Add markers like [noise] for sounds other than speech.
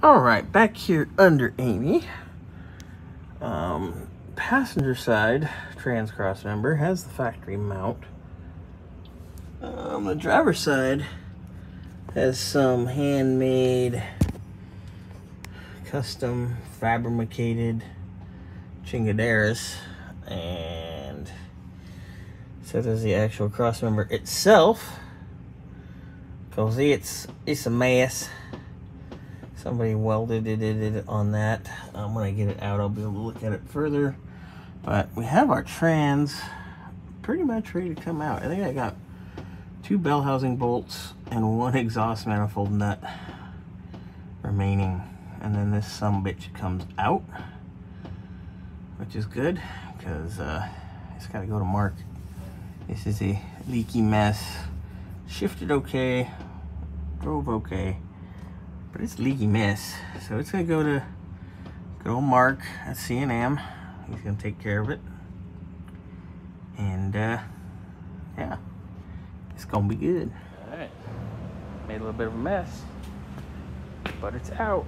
All right, back here under Amy. Um, passenger side trans cross member has the factory mount. Um, the driver's side has some handmade, custom fabricated chingaderas and so does the actual cross member itself. Cause it's it's a mess. Somebody welded it, on that. Um, when I get it out, I'll be able to look at it further. But we have our trans pretty much ready to come out. I think I got two bell housing bolts and one [laughs] exhaust manifold nut remaining. And then this some bitch comes out, which is good because uh, it's got to go to Mark. This is a leaky mess. Shifted okay, drove okay but it's leaky mess. So it's gonna go to good old Mark at C&M. He's gonna take care of it. And uh, yeah, it's gonna be good. All right, made a little bit of a mess, but it's out.